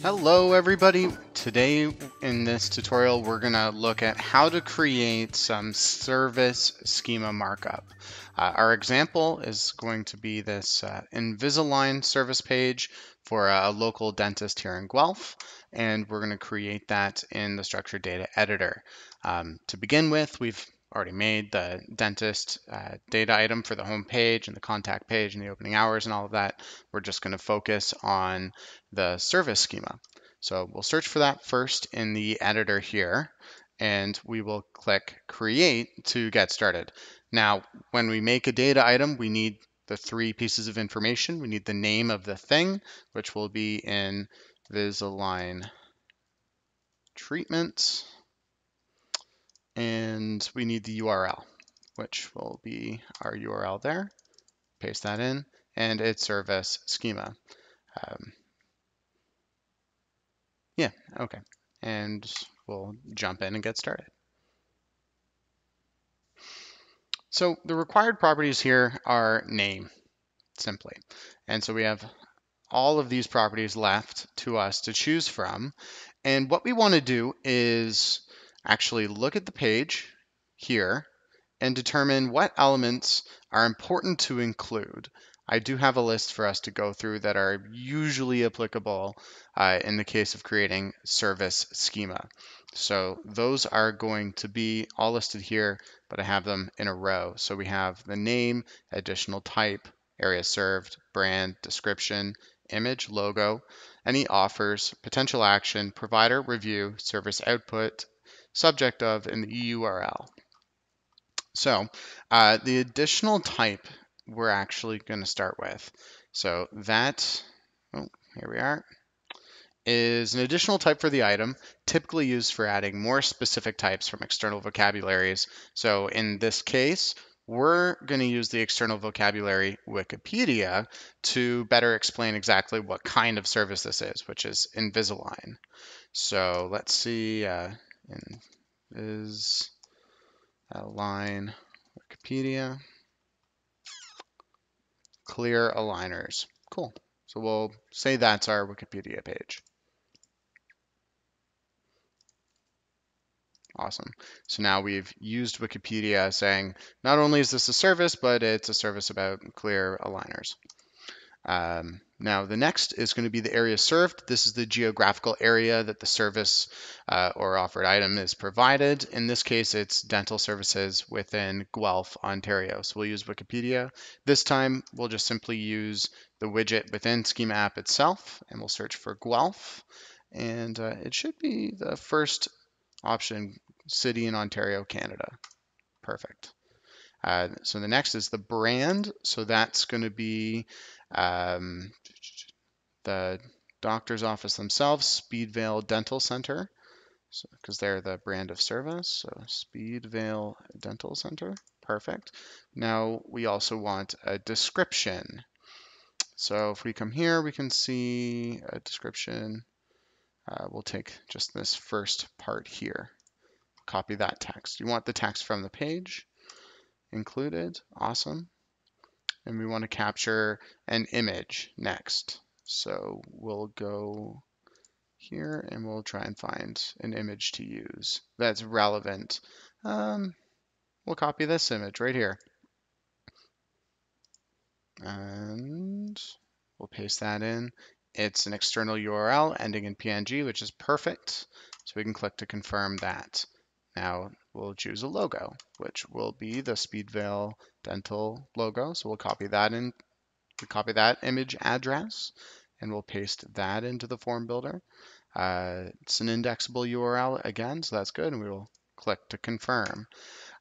Hello everybody! Today in this tutorial we're going to look at how to create some service schema markup. Uh, our example is going to be this uh, Invisalign service page for a, local dentist here in Guelph and we're going to create that in the structured data editor. Um, to begin with we've already made the dentist uh, data item for the home page and the contact page and the opening hours and all of that. We're just going to focus on the service schema. So we'll search for that first in the editor here, and we will click create to get started. Now, when we make a data item, we need the three pieces of information. We need the name of the thing, which will be in Invisalign treatment and we need the URL, which will be our URL there. Paste that in, and its service schema. Um, yeah, okay. And we'll jump in and get started. So the required properties here are name, simply. And so we have all of these properties left to us to choose from. And what we want to do is actually look at the page here and determine what elements are important to include. I do have a list for us to go through that are usually applicable uh, in the case of creating service schema. So those are going to be all listed here, but I have them in a row. So we have the name, additional type, area served, brand, description, image, logo, any offers, potential action, provider, review, service output, subject of, and the URL. So uh, the additional type we're actually going to start with. So that, oh, here we are, is an additional type for the item, typically used for adding more specific types from external vocabularies. So in this case, we're going to use the external vocabulary Wikipedia to better explain exactly what kind of service this is, which is Invisalign. So let's see, uh, is a line Wikipedia. Clear aligners. Cool. So we'll say that's our Wikipedia page. Awesome. So now we've used Wikipedia saying not only is this a service, but it's a service about clear aligners. Um, now the next is going to be the area served. This is the geographical area that the service uh, or offered item is provided. In this case, it's dental services within Guelph, Ontario. So we'll use Wikipedia. This time, we'll just simply use the widget within Schema app itself, and we'll search for Guelph. And uh, it should be the first option, city in Ontario, Canada. Perfect. Uh, so the next is the brand. So that's going to be um, the doctor's office themselves, Speedvale Dental Center, because so, they're the brand of service. So Speedvale Dental Center, perfect. Now we also want a description. So if we come here, we can see a description. Uh, we'll take just this first part here. Copy that text. You want the text from the page included. Awesome and we want to capture an image next. So we'll go here and we'll try and find an image to use that's relevant. Um, we'll copy this image right here. And we'll paste that in. It's an external URL ending in PNG, which is perfect. So we can click to confirm that. Now we'll choose a logo, which will be the Speedvale Dental logo. So we'll copy that in, we copy that image address, and we'll paste that into the form builder. Uh, it's an indexable URL again, so that's good, and we will click to confirm.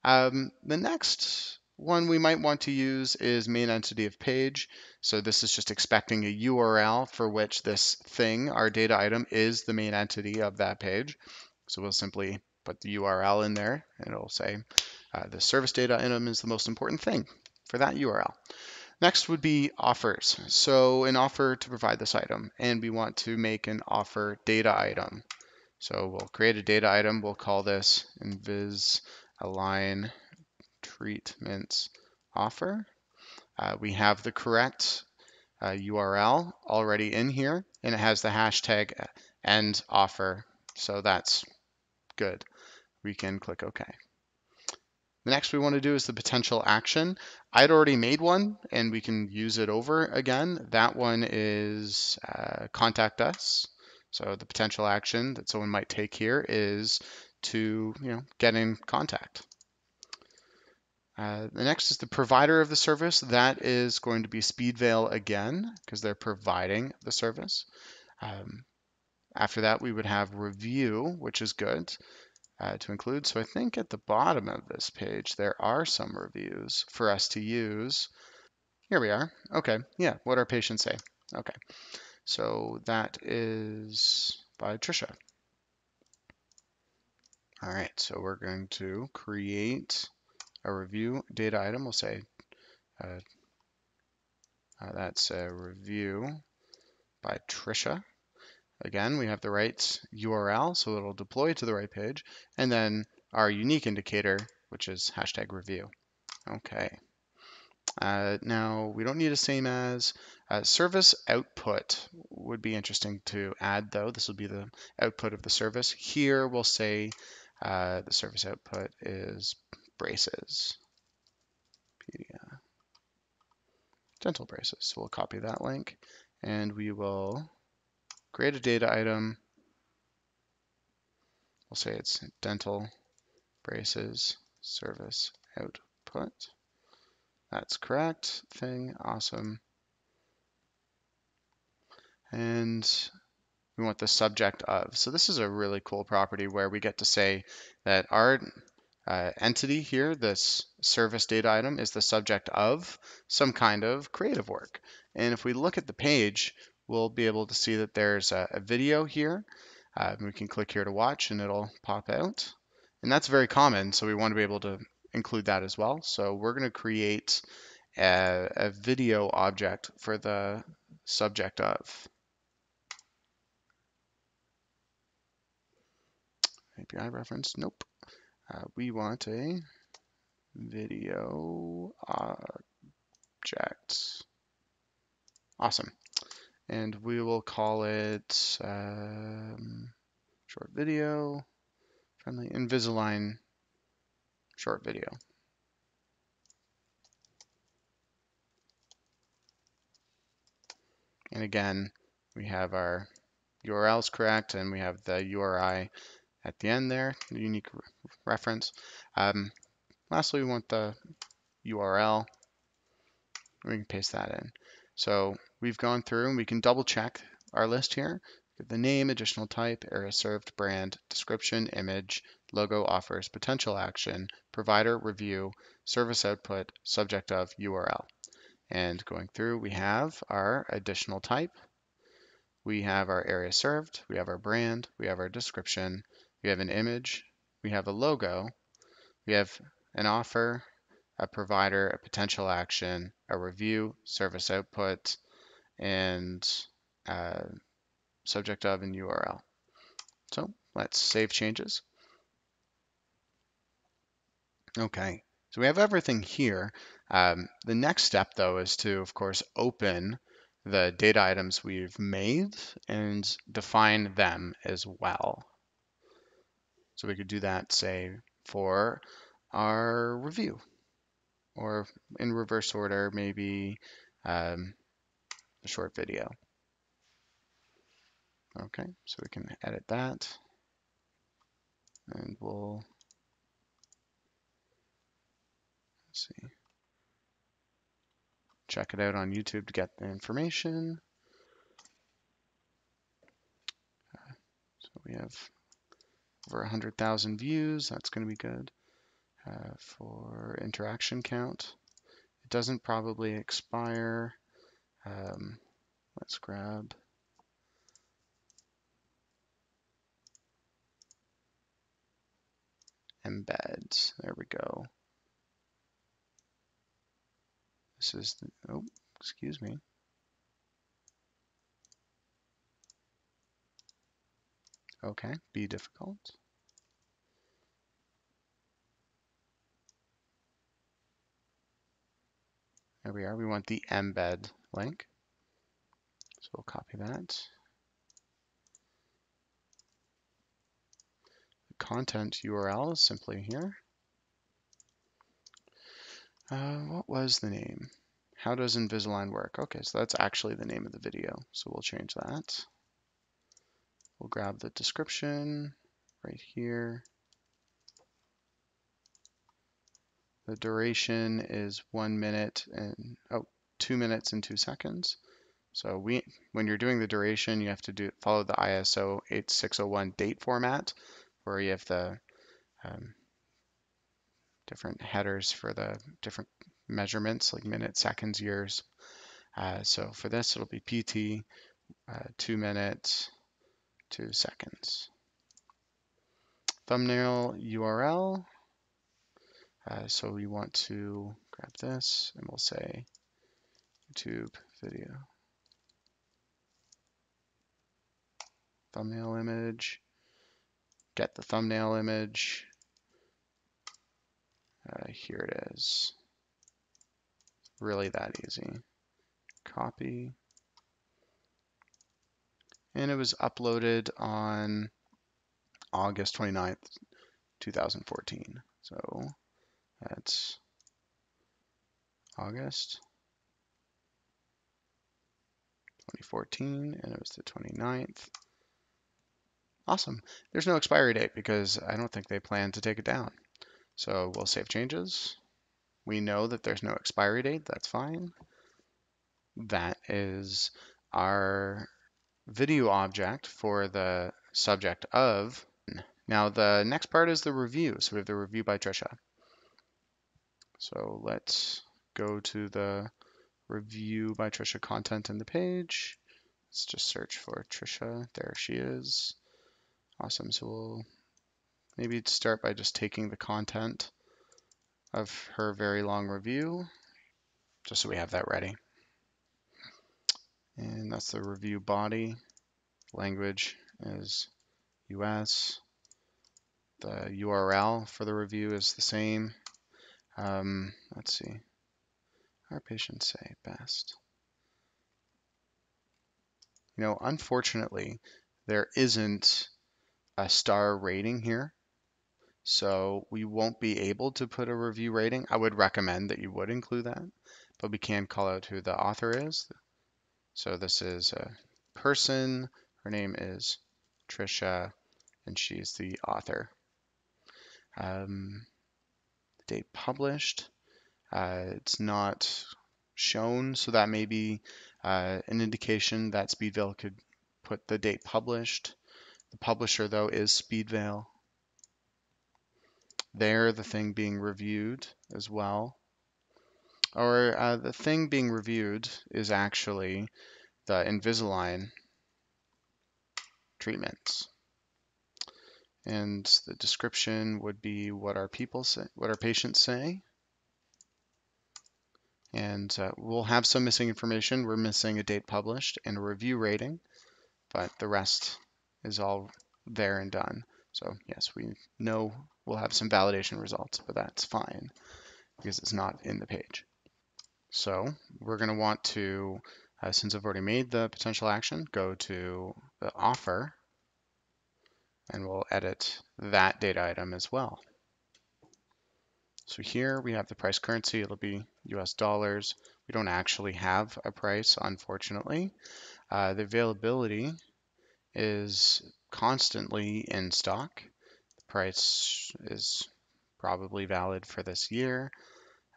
Um, the next one we might want to use is main entity of page. So this is just expecting a URL for which this thing, our data item, is the main entity of that page. So we'll simply put the URL in there and it'll say uh, the service data item is the most important thing for that URL. Next would be offers. So an offer to provide this item and we want to make an offer data item. So we'll create a data item. We'll call this invis align treatments offer. Uh, we have the correct uh, URL already in here and it has the hashtag end offer. So that's good. We can click OK. The next we want to do is the potential action. I'd already made one and we can use it over again. That one is uh, contact us. So the potential action that someone might take here is to you know get in contact. Uh, the next is the provider of the service. That is going to be Speedvale again because they're providing the service. Um, after that, we would have review, which is good uh, to include. So I think at the bottom of this page, there are some reviews for us to use. Here we are. Okay, yeah, what our patients say. Okay, so that is by Trisha. All right, so we're going to create a review data item. We'll say uh, uh, that's a review by Trisha. Again, we have the right URL, so it'll deploy to the right page, and then our unique indicator, which is hashtag review. Okay. Uh, now, we don't need a same as. Uh, service output would be interesting to add, though. This will be the output of the service. Here, we'll say uh, the service output is braces. Dental braces. So we'll copy that link, and we will create a data item. We'll say it's dental braces service output. That's correct thing, awesome. And we want the subject of. So this is a really cool property where we get to say that our uh, entity here, this service data item, is the subject of some kind of creative work. And if we look at the page, we'll be able to see that there's a, a video here. Uh, we can click here to watch and it'll pop out. And that's very common, so we want to be able to include that as well. So we're going to create a, a video object for the subject of. API reference, nope. Uh, we want a video object. Awesome and we will call it um, short video, friendly Invisalign short video. And again, we have our URLs correct and we have the URI at the end there, the unique re reference. Um, lastly, we want the URL. We can paste that in. So we've gone through and we can double check our list here. The name, additional type, area served, brand, description, image, logo, offers, potential action, provider, review, service output, subject of, URL. And going through, we have our additional type, we have our area served, we have our brand, we have our description, we have an image, we have a logo, we have an offer, a provider, a potential action, a review, service output, and uh, subject of and URL. So let's save changes. Okay, so we have everything here. Um, the next step though is to, of course, open the data items we've made and define them as well. So we could do that, say, for our review or in reverse order, maybe um, short video. Okay, so we can edit that and we'll see. Check it out on YouTube to get the information. So we have over 100,000 views. That's going to be good. Uh, for interaction count. It doesn't probably expire. Um, let's grab embeds. There we go. This is the, oh, excuse me. Okay, be difficult. There we are. We want the embed link. So we'll copy that. The content URL is simply here. Uh, what was the name? How does Invisalign work? Okay, so that's actually the name of the video. So we'll change that. We'll grab the description right here. The duration is one minute and, oh, two minutes and two seconds. So we, when you're doing the duration, you have to do follow the ISO 8601 date format, where you have the um, different headers for the different measurements, like minutes, seconds, years. Uh, so for this, it'll be PT, uh, two minutes, two seconds. Thumbnail URL, uh, so we want to grab this and we'll say YouTube video. Thumbnail image, get the thumbnail image. Uh, here it is. Really that easy. Copy. And it was uploaded on August 29th, 2014. So that's August 2014, and it was the 29th. Awesome. There's no expiry date because I don't think they plan to take it down. So we'll save changes. We know that there's no expiry date. That's fine. That is our video object for the subject of. Now the next part is the review. So we have the review by Trisha. So let's go to the review by Trisha content in the page. Let's just search for Trisha. There she is. Awesome. So we'll maybe start by just taking the content of her very long review, just so we have that ready. And that's the review body. Language is US. The URL for the review is the same. Um, let's see. Our patients say best. You know, unfortunately, there isn't a star rating here. So we won't be able to put a review rating. I would recommend that you would include that, but we can call out who the author is. So this is a person. Her name is Trisha, and she's the author. Um, date published. Uh, it's not shown, so that may be uh, an indication that Speedvale could put the date published. The publisher, though, is Speedvale. There, the thing being reviewed as well. Or uh, the thing being reviewed is actually the Invisalign treatments and the description would be what our people say, what our patients say. And uh, we'll have some missing information. We're missing a date published and a review rating, but the rest is all there and done. So yes, we know we'll have some validation results, but that's fine because it's not in the page. So we're going to want to, uh, since I've already made the potential action, go to the offer and we'll edit that data item as well. So here we have the price currency, it'll be US dollars. We don't actually have a price, unfortunately. Uh, the availability is constantly in stock. The price is probably valid for this year.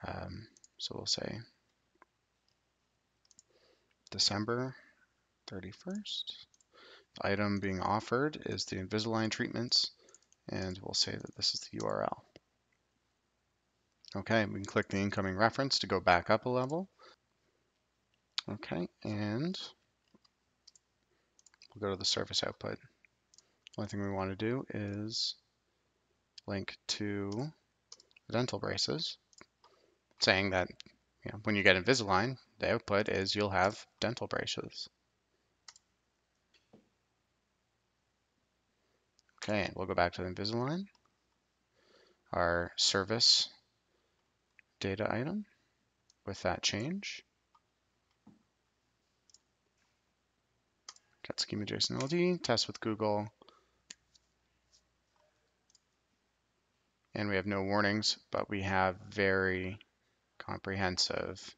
Um, so we'll say December 31st. The item being offered is the Invisalign treatments, and we'll say that this is the URL. Okay, we can click the incoming reference to go back up a level. Okay, and we'll go to the service output. One thing we want to do is link to the dental braces, saying that you know, when you get Invisalign, the output is you'll have dental braces. Okay, and we'll go back to the Invisalign, our service data item with that change. Get schema JSON LD, test with Google. and we have no warnings, but we have very comprehensive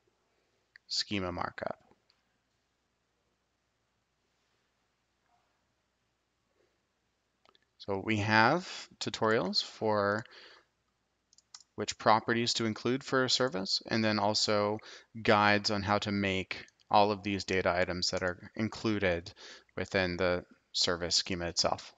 schema markup. So we have tutorials for which properties to include for a service, and then also guides on how to make all of these data items that are included within the service schema itself.